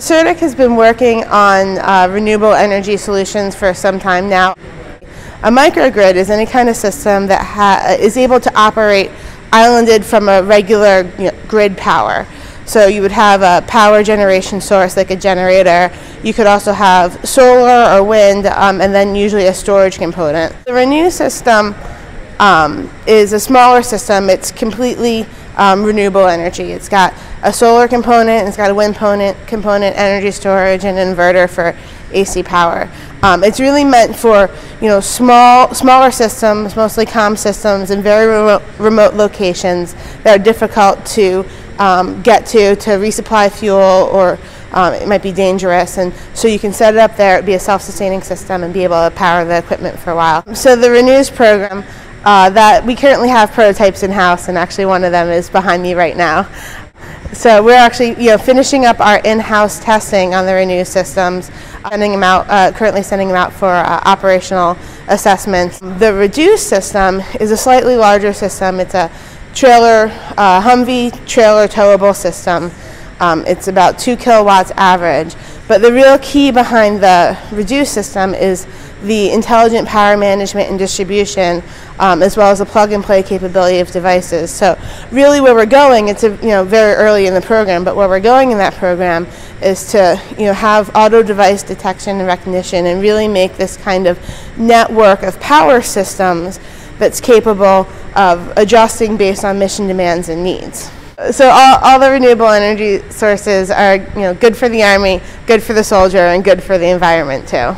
CERDEC has been working on uh, renewable energy solutions for some time now. A microgrid is any kind of system that ha- is able to operate islanded from a regular you know, grid power. So you would have a power generation source like a generator. You could also have solar or wind, um, and then usually a storage component. The Renew system um, is a smaller system. It's completely um, renewable energy. It's got a solar component, it's got a wind component, component, energy storage, and inverter for AC power. Um, it's really meant for you know small, smaller systems, mostly com systems, in very remote, remote locations that are difficult to um, get to to resupply fuel or um, it might be dangerous and so you can set it up there it'd be a self-sustaining system and be able to power the equipment for a while so the renews program uh, that we currently have prototypes in house, and actually one of them is behind me right now. So we're actually you know finishing up our in-house testing on the Renew systems, sending them out uh, currently sending them out for uh, operational assessments. The Reduce system is a slightly larger system. It's a trailer uh, Humvee trailer towable system. Um, it's about two kilowatts average. But the real key behind the Reduce system is the intelligent power management and distribution, um, as well as the plug and play capability of devices. So really where we're going, it's a, you know very early in the program, but where we're going in that program is to you know have auto device detection and recognition and really make this kind of network of power systems that's capable of adjusting based on mission demands and needs. So all, all the renewable energy sources are you know good for the army, good for the soldier, and good for the environment too.